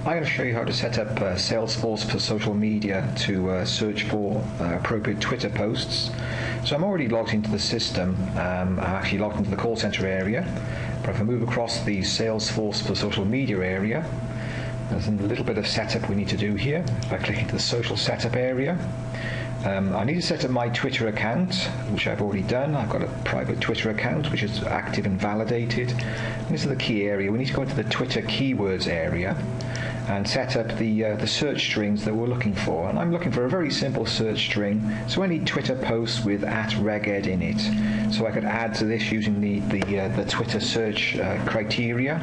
I'm going to show you how to set up uh, Salesforce for social media to uh, search for uh, appropriate Twitter posts. So I'm already logged into the system. Um, I'm actually logged into the call center area. But if I move across the Salesforce for social media area, there's a little bit of setup we need to do here. If I click into the social setup area, um, I need to set up my Twitter account, which I've already done. I've got a private Twitter account, which is active and validated. And this is the key area. We need to go into the Twitter keywords area and set up the uh, the search strings that we're looking for. And I'm looking for a very simple search string, so any Twitter posts with at reged in it. So I could add to this using the the, uh, the Twitter search uh, criteria.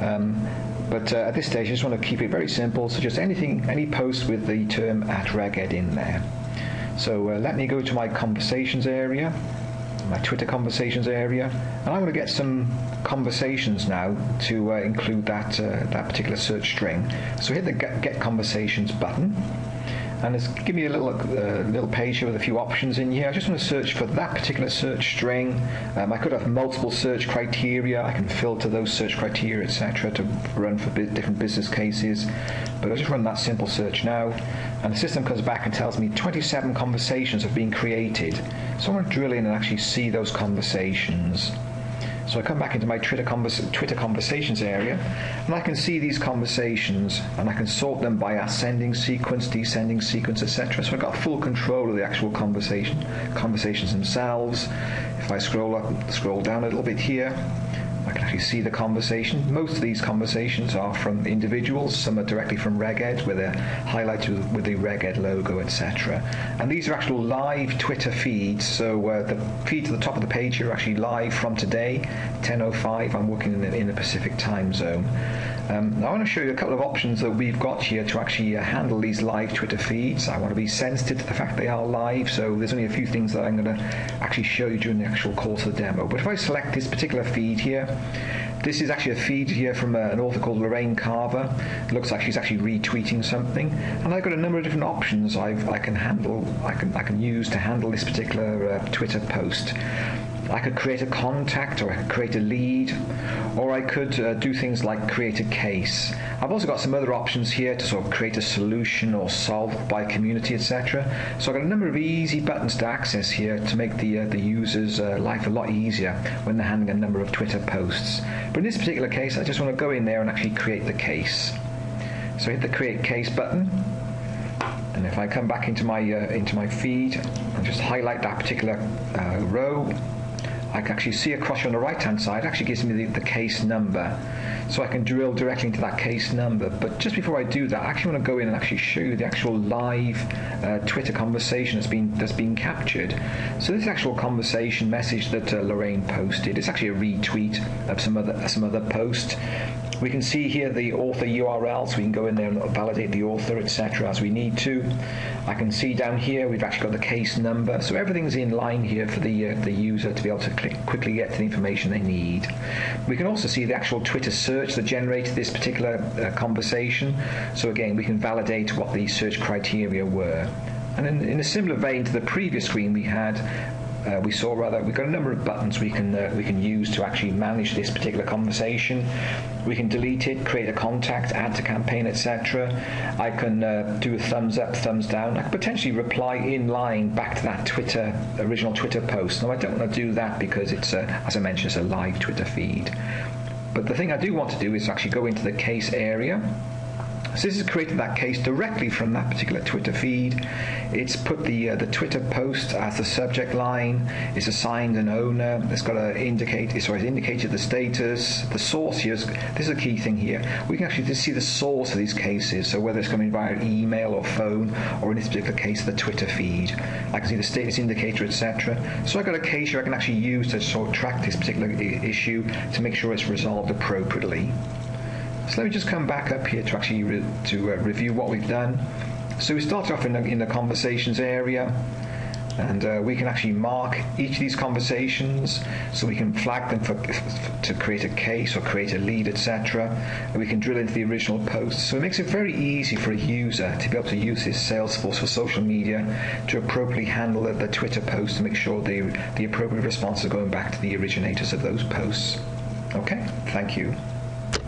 Um, but uh, at this stage, I just want to keep it very simple. So just anything, any post with the term at reged in there. So uh, let me go to my conversations area, my Twitter conversations area, and I'm going to get some conversations now to uh, include that uh, that particular search string. So hit the get, conversations button and it's give me a little uh, little page here with a few options in here. I just want to search for that particular search string. Um, I could have multiple search criteria. I can filter those search criteria, etc., to run for different business cases. But I just run that simple search now, and the system comes back and tells me 27 conversations have been created. So I want to drill in and actually see those conversations. So I come back into my Twitter, convers- Twitter conversations area and I can see these conversations and I can sort them by ascending sequence, descending sequence, etc. So I've got full control of the actual conversation, conversations themselves. If I scroll up, scroll down a little bit here, I can actually see the conversation. Most of these conversations are from individuals. Some are directly from Reged, where they're highlighted with the Reged logo, etc. And these are actual live Twitter feeds. So uh, the feed to the top of the page here are actually live from today, 10:05. I'm working in the, in the Pacific time zone. Um, I want to show you a couple of options that we've got here to actually uh, handle these live Twitter feeds. I want to be sensitive to the fact they are live, so there's only a few things that I'm going to actually show you during the actual course of the demo. But if I select this particular feed here, this is actually a feed here from uh, an author called Lorraine Carver. It looks like she's actually retweeting something, and I've got a number of different options I've, i can handle. I can I can use to handle this particular uh, Twitter post. I could create a contact, or I could create a lead, or I could uh, do things like create a case. I've also got some other options here to sort of create a solution or solve by community, etc. So I've got a number of easy buttons to access here to make the uh, the user's uh, life a lot easier when they're handling a number of Twitter posts. But in this particular case, I just want to go in there and actually create the case. So hit the create case button and if I come back into my uh, into my feed and just highlight that particular uh, row I can actually see across on the right hand side, actually gives me the, the, case number. So I can drill directly into that case number. But just before I do that, I actually want to go in and actually show you the actual live uh, Twitter conversation that's been, that's been captured. So this actual conversation message that uh, Lorraine posted, it's actually a retweet of some other, some other post. We can see here the author URL, so we can go in there and validate the author, etc., as we need to. I can see down here we've actually got the case number, so everything's in line here for the uh, the user to be able to click, quickly get to the information they need. We can also see the actual Twitter search that generated this particular uh, conversation. So again, we can validate what the search criteria were. And in, in, a similar vein to the previous screen we had, uh, we saw rather we've got a number of buttons we can uh, we can use to actually manage this particular conversation. We can delete it, create a contact, add to campaign, etc. I can uh, do a thumbs up, thumbs down. I can potentially reply in line back to that Twitter original Twitter post. Now I don't want to do that because it's a, as I mentioned, it's a live Twitter feed. But the thing I do want to do is actually go into the case area so this has created that case directly from that particular Twitter feed. It's put the uh, the Twitter post as the subject line. It's assigned an owner. It's got to indicate. Sorry, it's indicated the status. The source here. Is, this is a key thing here. We can actually just see the source of these cases. So whether it's coming via email or phone, or in this particular case, the Twitter feed. I can see the status indicator, etc. So I've got a case here I can actually use to sort of track this particular issue to make sure it's resolved appropriately. So let me just come back up here to actually re- to uh, review what we've done. So we start off in the, in the conversations area and uh, we can actually mark each of these conversations so we can flag them for, to create a case or create a lead etc and we can drill into the original post. So it makes it very easy for a user to be able to use this Salesforce for social media to appropriately handle the, the Twitter post to make sure the, the appropriate responses are going back to the originators of those posts. Okay? Thank you